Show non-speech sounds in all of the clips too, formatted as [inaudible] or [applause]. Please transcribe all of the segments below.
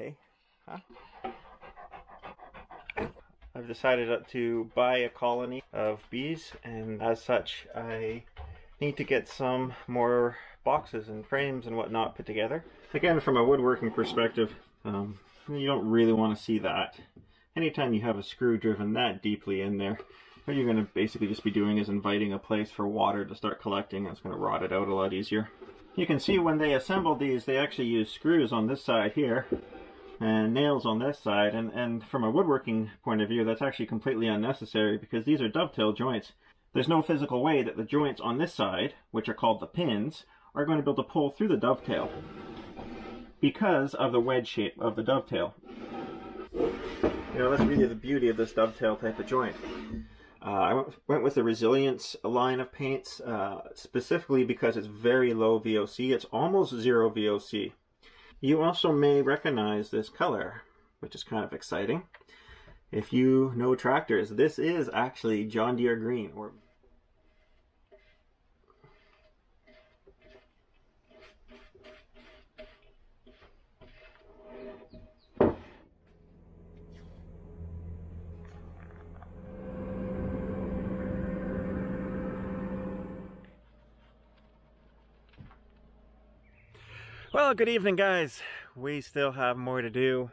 Hey, huh? I've decided to buy a colony of bees, and as such, I need to get some more boxes and frames and whatnot put together. Again, from a woodworking perspective, um, you don't really want to see that. Anytime you have a screw driven that deeply in there, what you're going to basically just be doing is inviting a place for water to start collecting. That's going to rot it out a lot easier. You can see when they assembled these, they actually used screws on this side here and nails on this side. And, and from a woodworking point of view, that's actually completely unnecessary because these are dovetail joints. There's no physical way that the joints on this side, which are called the pins, are going to be able to pull through the dovetail because of the wedge shape of the dovetail. You know, that's really the beauty of this dovetail type of joint. Uh, I went, with the Resilience line of paints, uh, specifically because it's very low VOC. It's almost zero VOC. You also may recognize this color, which is kind of exciting. If you know tractors, this is actually John Deere green, or Well, good evening, guys. We still have more to do.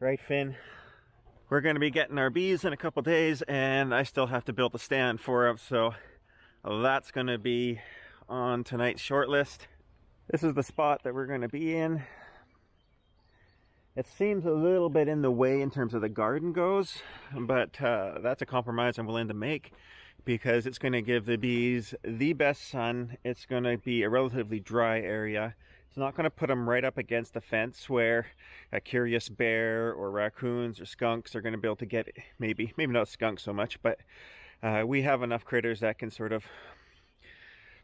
Right, Finn? We're going to be getting our bees in a couple days, and I still have to build a stand for them, so that's going to be on tonight's short list. This is the spot that we're going to be in. It seems a little bit in the way in terms of the garden goes, but uh, that's a compromise I'm willing to make because it's going to give the bees the best sun. It's going to be a relatively dry area it's not going to put them right up against the fence where a curious bear or raccoons or skunks are going to be able to get maybe maybe not skunks so much but uh, we have enough critters that can sort of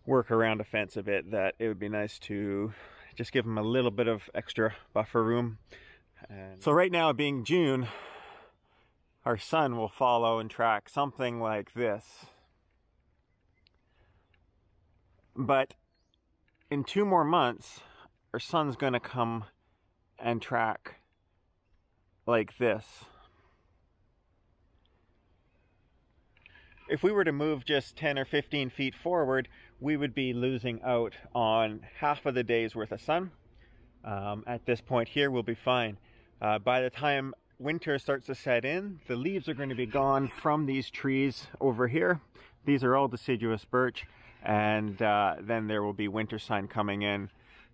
work around a fence a bit that it would be nice to just give them a little bit of extra buffer room. And so right now being June our sun will follow and track something like this. But in two more months our sun's gonna come and track like this. If we were to move just 10 or 15 feet forward, we would be losing out on half of the day's worth of sun. Um, at this point here, we'll be fine. Uh, by the time winter starts to set in, the leaves are going to be gone from these trees over here. These are all deciduous birch, and uh, then there will be winter sun coming in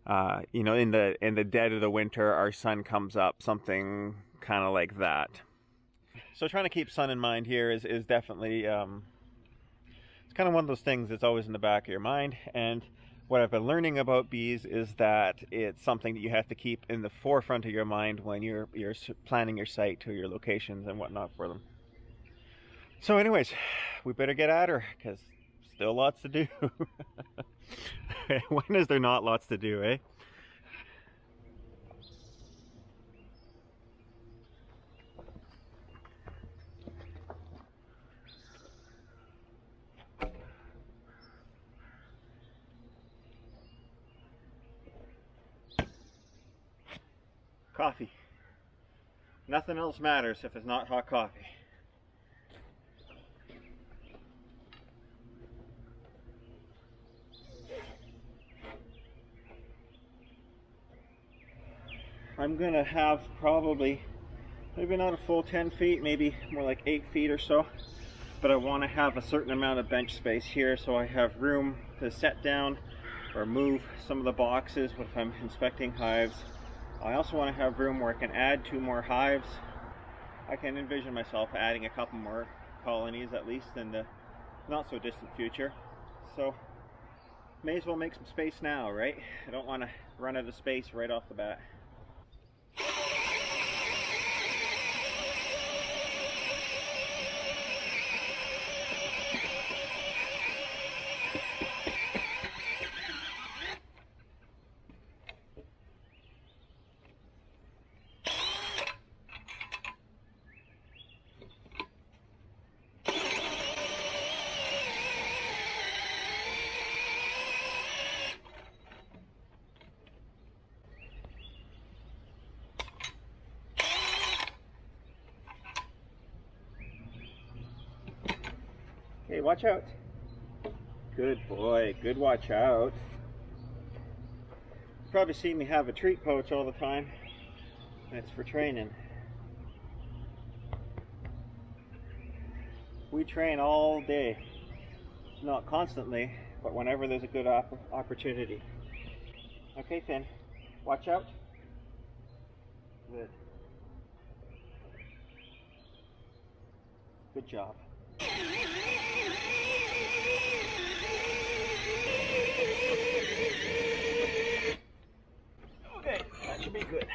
uh, you know, in the in the dead of the winter, our sun comes up, something kind of like that. So trying to keep sun in mind here is is definitely um, it's kind of one of those things that's always in the back of your mind. And what I've been learning about bees is that it's something that you have to keep in the forefront of your mind when you're you're planning your site to your locations and whatnot for them. So, anyways, we better get at her because still lots to do. [laughs] when is there not lots to do, eh? Coffee. Nothing else matters if it's not hot coffee. I'm gonna have probably maybe not a full 10 feet maybe more like 8 feet or so. But I want to have a certain amount of bench space here so I have room to set down or move some of the boxes if I'm inspecting hives. I also want to have room where I can add two more hives. I can envision myself adding a couple more colonies at least in the not so distant future. So may as well make some space now right? I don't want to run out of space right off the bat watch out. Good boy, good watch out. You probably see me have a treat pouch all the time. That's for training. We train all day. Not constantly, but whenever there's a good op opportunity. Okay, Finn, watch out. Good. Good job. Be good.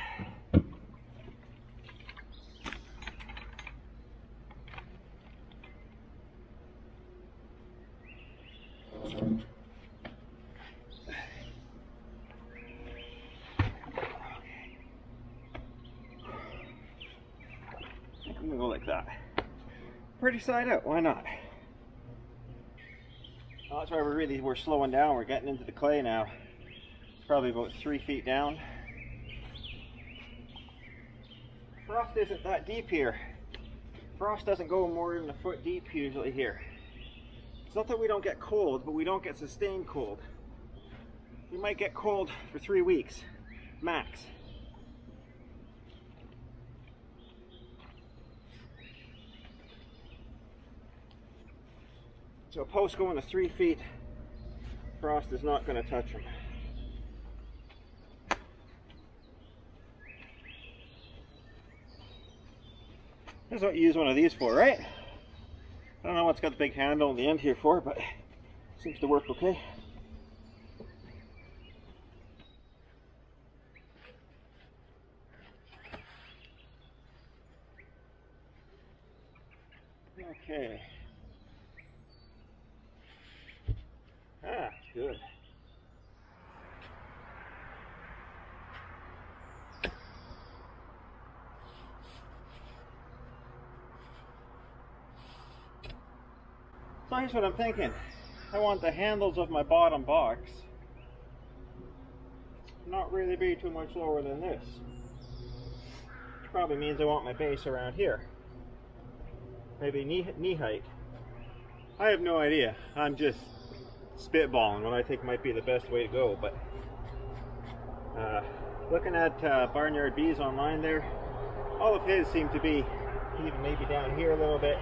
I'm gonna go like that. Pretty side out, why not? Well, that's why we're really, we're slowing down. We're getting into the clay now. It's probably about three feet down. Frost isn't that deep here. Frost doesn't go more than a foot deep usually here. It's not that we don't get cold, but we don't get sustained cold. We might get cold for three weeks, max. So a post going to three feet, frost is not going to touch them. That's what you use one of these for, right? I don't know what's got the big handle on the end here for, but seems to work okay. Okay. Ah, good. So here's what I'm thinking. I want the handles of my bottom box not really be too much lower than this. Which probably means I want my base around here. Maybe knee, knee height. I have no idea. I'm just spitballing what I think might be the best way to go. But uh, looking at uh, Barnyard Bees online there, all of his seem to be even maybe down here a little bit.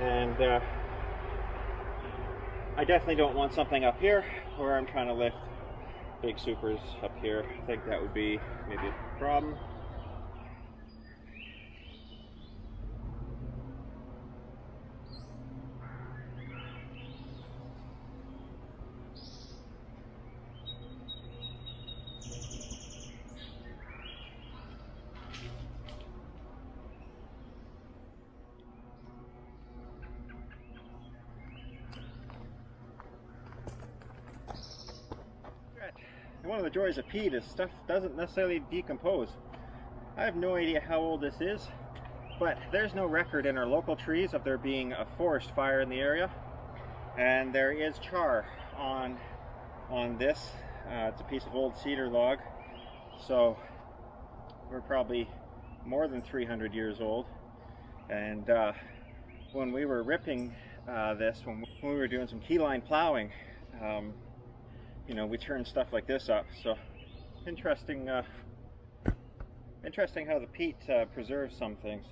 And uh, I definitely don't want something up here where I'm trying to lift big supers up here. I think that would be maybe a problem. One of the joys of peat is stuff doesn't necessarily decompose. I have no idea how old this is, but there's no record in our local trees of there being a forest fire in the area. And there is char on, on this. Uh, it's a piece of old cedar log. So we're probably more than 300 years old. And uh, when we were ripping uh, this, when we were doing some keyline plowing, um, you know, we turn stuff like this up. So interesting, uh, interesting how the peat uh, preserves some things.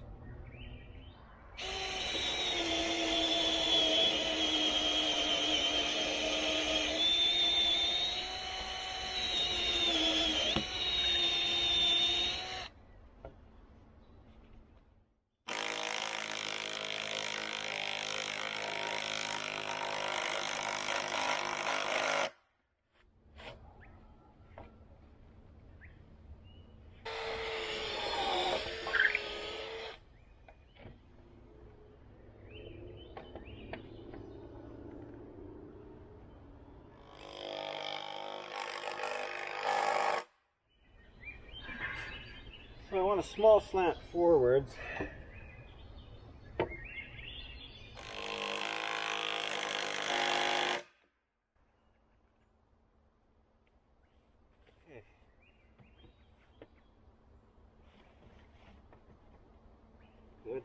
Small slant forwards. Okay. Good.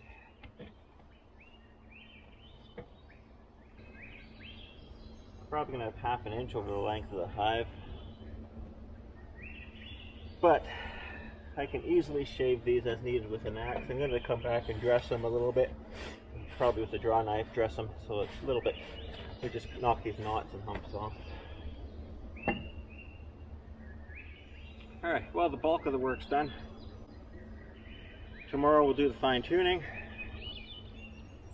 probably going to have half an inch over the length of the hive. But I can easily shave these as needed with an axe. I'm going to come back and dress them a little bit. Probably with a draw knife, dress them so it's a little bit, we just knock these knots and humps off. Alright, well the bulk of the work's done. Tomorrow we'll do the fine tuning.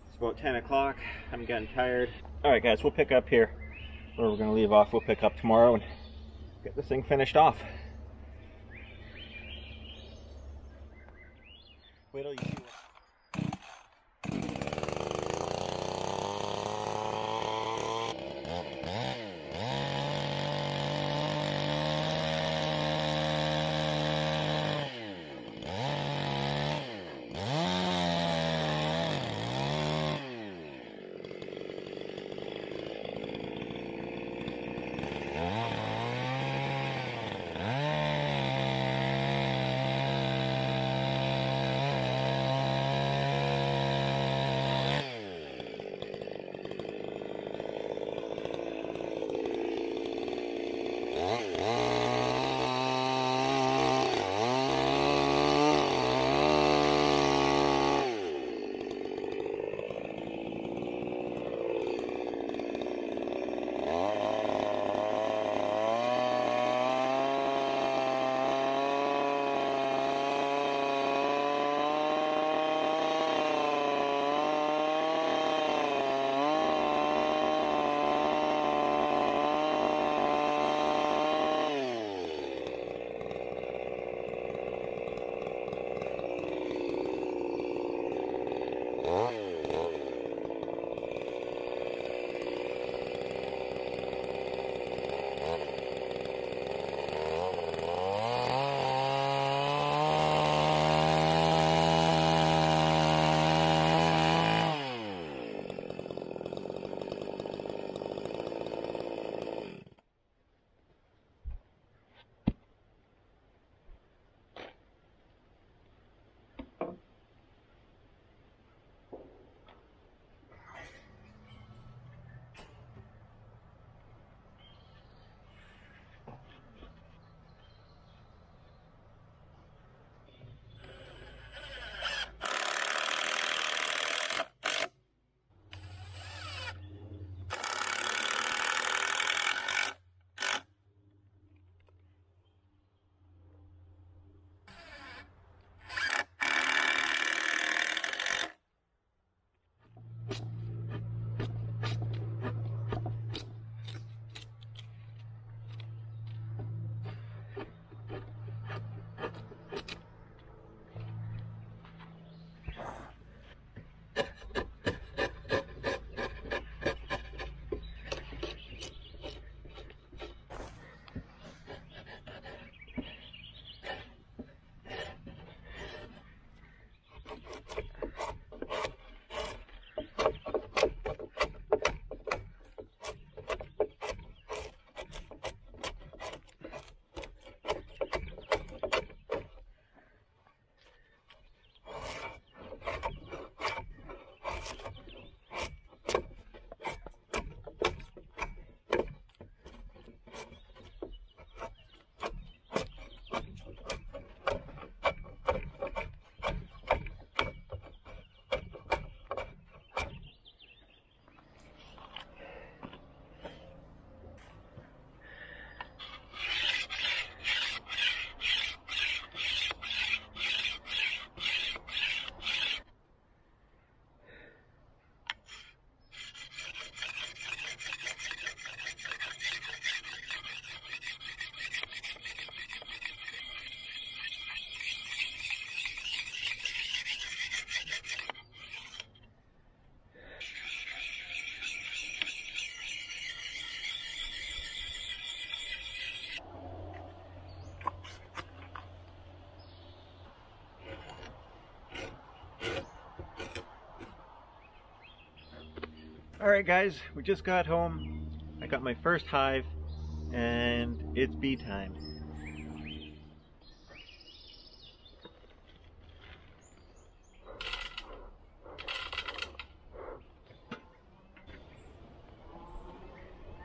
It's about 10 o'clock. I'm getting tired. Alright guys, we'll pick up here where we're going to leave off. We'll pick up tomorrow and get this thing finished off. Wait till you see Alright guys, we just got home. I got my first hive and it's bee time.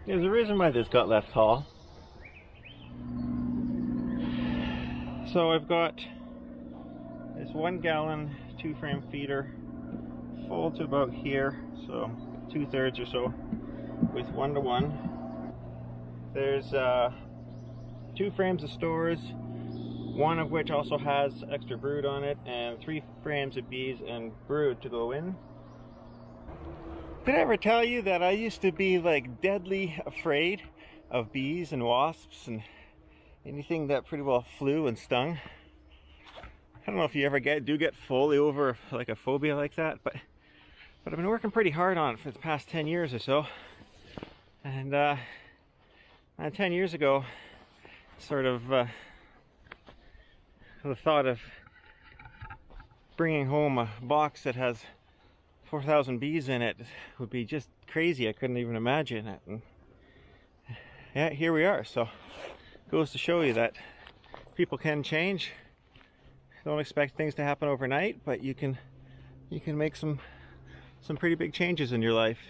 There's a reason why this got left tall. So I've got this one gallon two frame feeder full to about here, so two thirds or so with one to one. There's uh, two frames of stores, one of which also has extra brood on it, and three frames of bees and brood to go in. Did I ever tell you that I used to be like deadly afraid of bees and wasps and anything that pretty well flew and stung? I don't know if you ever get do get fully over like a phobia like that, but but I've been working pretty hard on it for the past 10 years or so. And uh, 10 years ago, sort of uh, the thought of bringing home a box that has 4,000 bees in it would be just crazy. I couldn't even imagine it. And yeah, here we are. So goes to show you that people can change. Don't expect things to happen overnight, but you can you can make some some pretty big changes in your life.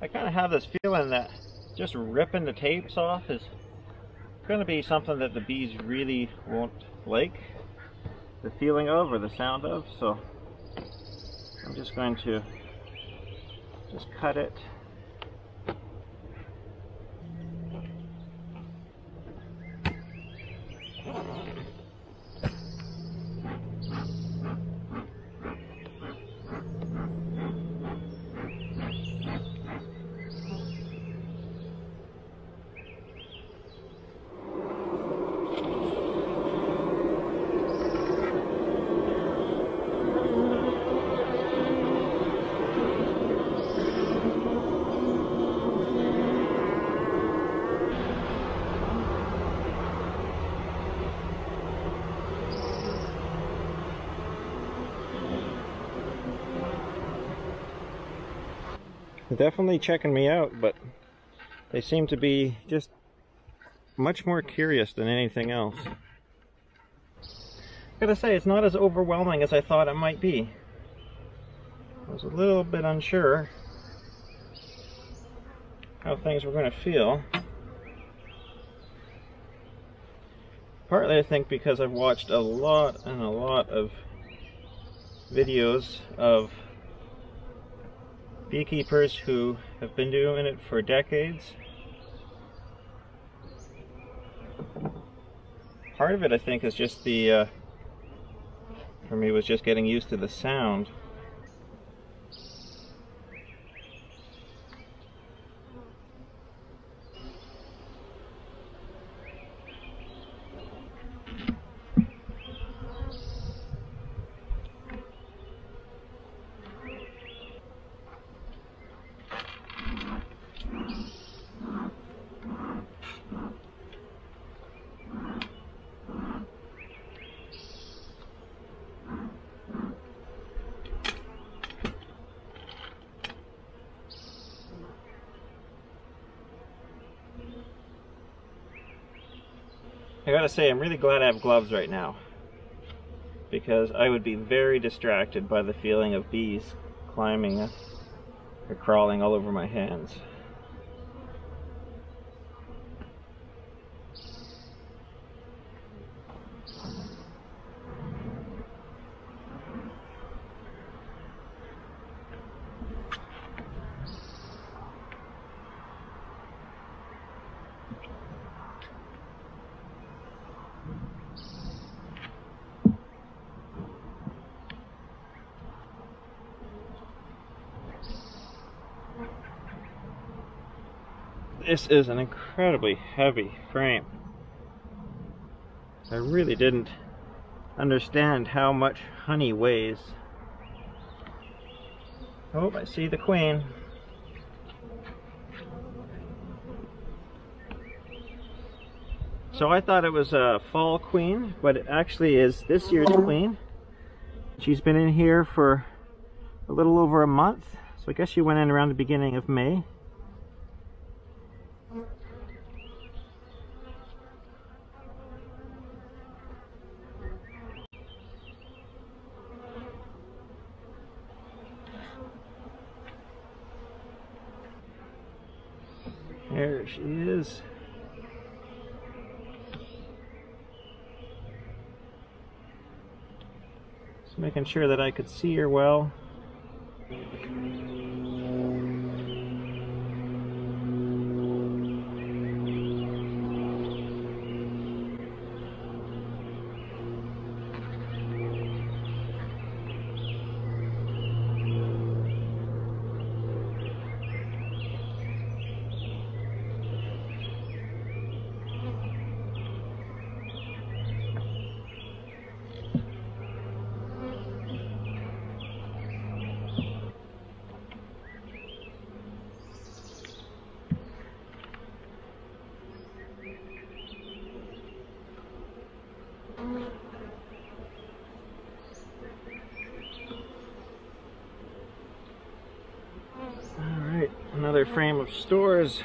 I kind of have this feeling that just ripping the tapes off is going to be something that the bees really won't like the feeling of or the sound of so I'm just going to just cut it definitely checking me out, but they seem to be just much more curious than anything else. I gotta say, it's not as overwhelming as I thought it might be. I was a little bit unsure how things were to feel. Partly, I think, because I've watched a lot and a lot of videos of beekeepers who have been doing it for decades. Part of it, I think, is just the, uh, for me, was just getting used to the sound. I gotta say, I'm really glad I have gloves right now. Because I would be very distracted by the feeling of bees climbing or crawling all over my hands. This is an incredibly heavy frame. I really didn't understand how much honey weighs. Oh, I see the queen. So I thought it was a fall queen, but it actually is this year's queen. She's been in here for a little over a month, so I guess she went in around the beginning of May. There she is. Just making sure that I could see her well. Alright, another frame of stores.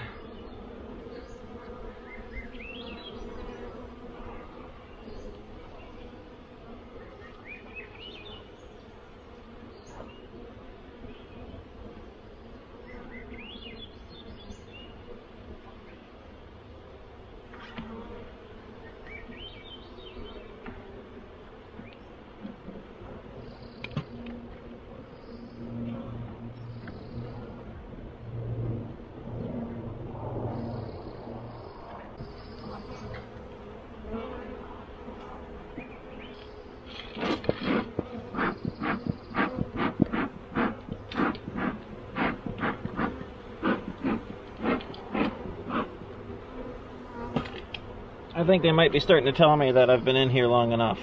I think they might be starting to tell me that I've been in here long enough.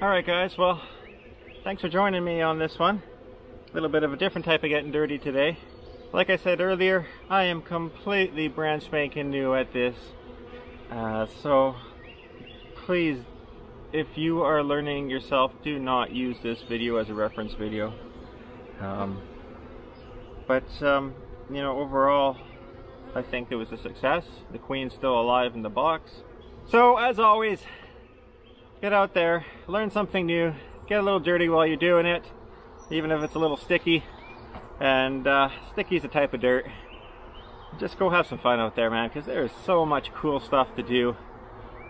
Alright guys, well, thanks for joining me on this one. A little bit of a different type of getting dirty today. Like I said earlier, I am completely brand spanking new at this. Uh, so, please, if you are learning yourself, do not use this video as a reference video. Um, but, um, you know, overall, I think it was a success. The queen's still alive in the box. So, as always, get out there, learn something new, get a little dirty while you're doing it, even if it's a little sticky. And uh, sticky's a type of dirt. Just go have some fun out there, man, because there's so much cool stuff to do.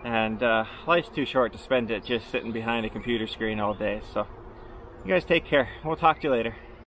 And uh, life's too short to spend it just sitting behind a computer screen all day. So, you guys take care. We'll talk to you later.